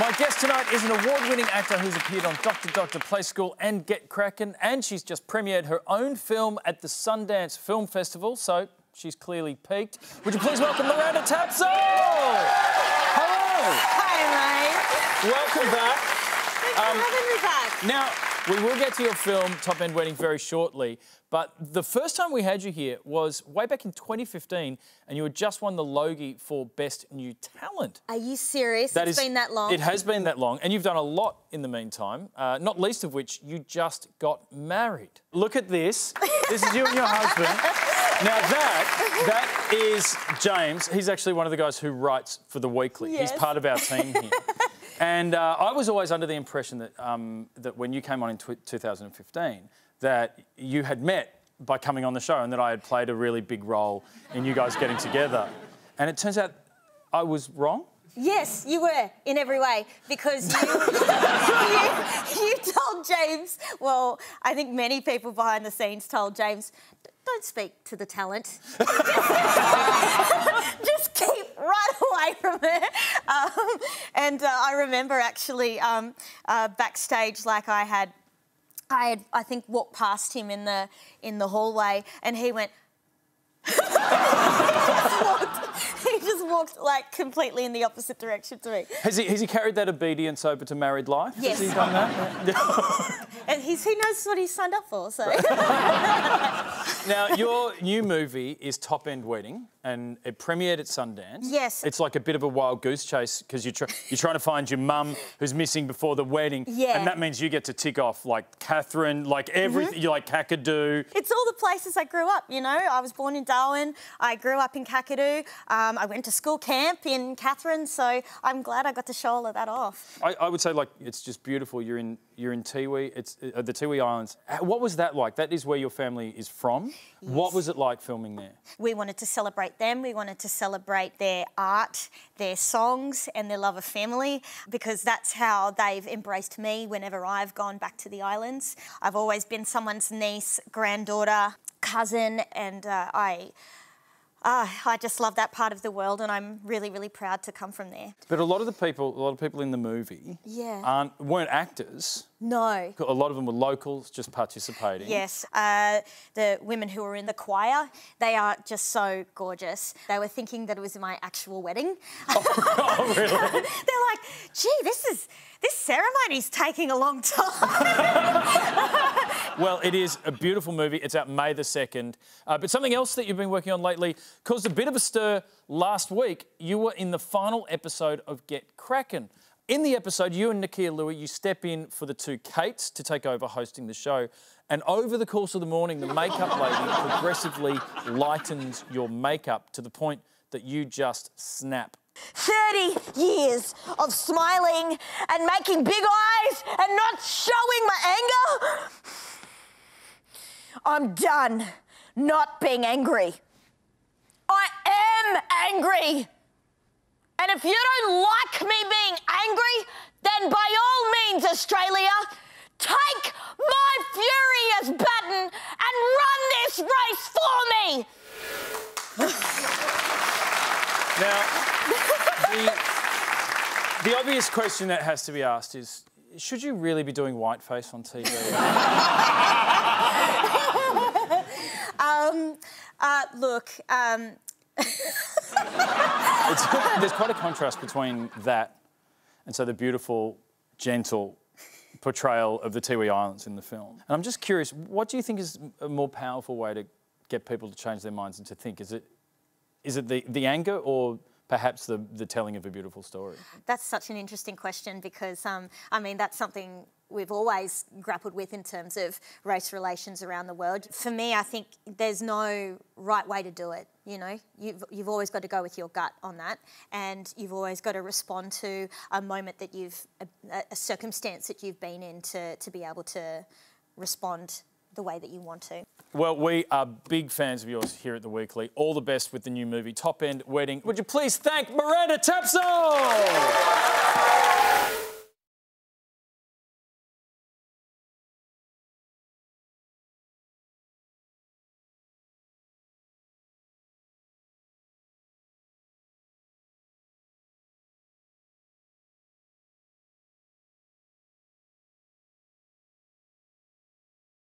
My guest tonight is an award-winning actor who's appeared on Doctor Doctor Play School and Get Krack!n, and she's just premiered her own film at the Sundance Film Festival, so she's clearly peaked. Would you please welcome Miranda Tapsell? Hello. Hi, mate. Welcome back. Um, having me back. Now, we will get to your film, Top End Wedding, very shortly. But the first time we had you here was way back in 2015, and you had just won the Logie for Best New Talent. Are you serious? That it's is- been that long. It has been that long, and you've done a lot in the meantime. Uh, not least of which you just got married. Look at this. This is you and your husband. Now that that is James. He's actually one of the guys who writes for the Weekly. Yes. He's part of our team here. and uh, I was always under the impression that um, that when you came on in tw 2015, that you had met by coming on the show, and that I had played a really big role in you guys getting together. And it turns out I was wrong. Yes, you were in every way because you, you, you told James. Well, I think many people behind the scenes told James, "Don't speak to the talent. Just keep right away from her." Um, and uh, I remember actually um, uh, backstage, like I had, I had, I think, walked past him in the in the hallway, and he went. he walked like completely in the opposite direction to me. Has he, has he carried that obedience over to married life? Yes. Has he done that? And he's, he knows what he's signed up for, so. now, your new movie is Top End Wedding, and it premiered at Sundance. Yes. It's like a bit of a wild goose chase because you're, tr- you're trying to find your mum who's missing before the wedding. Yeah. And that means you get to tick off like Katherine, like everything, you like Kakadu. it's all the places I grew up, you know. I was born in Darwin, I grew up in Kakadu, um, I went to school camp in Katherine, so I'm glad I got to show all of that off. I, I would say like it's just beautiful. You're in you're in Tiwi, it's uh, the Tiwi Islands. Uh, What was that like? That is where your family is from. What was it like filming there? We wanted to celebrate them, we wanted to celebrate their art, their songs, and their love of family because that's how they've embraced me whenever I've gone back to the islands. I've always been someone's niece, granddaughter, cousin, and uh, I. Uh, I just love that part of the world, and I'm really, really proud to come from there. But a lot of the people, a lot of people in the movie, Yeah. aren't weren't actors. No. A lot of them were locals, just participating. Yes, uh, the women who were in the choir, they are just so gorgeous. They were thinking that it was my actual wedding. oh, really? They're like, gee, this is this ceremony's taking a long time. Well, it is a beautiful movie. It's out May the 2nd. Uh, but something else that you've been working on lately caused a bit of a stir last week. You were in the final episode of Get Krack!n. In the episode, you and Nakkiah Lui, you step in for the two Kates to take over hosting the show. And over the course of the morning, the makeup lady progressively lightens your makeup to the point that you just snap. 30 years of smiling and making big eyes and not showing my anger. I'm done not being angry. I am angry. And if you don't like me being angry, then by all means, Australia, take my furious button and run this race for me. Now, the, the obvious question that has to be asked is should you really be doing whiteface on TV? Um, uh, look, um, there's quite a contrast between that and so the beautiful, gentle portrayal of the Tiwi Islands in the film. And I'm just curious, what do you think is a more powerful way to get people to change their minds and to think? Is it is it the, the anger or perhaps the, the telling of a beautiful story? That's such an interesting question because, um, I mean, that's something we've always grappled with in terms of race relations around the world. For me, I think there's no right way to do it. You know, you've, you've always got to go with your gut on that, and you've always got to respond to a moment that you've, a, a circumstance that you've been in to, to be able to respond the way that you want to. Well, we are big fans of yours here at The Weekly. All the best with the new movie, Top End Wedding. Would you please thank Miranda Tapsell?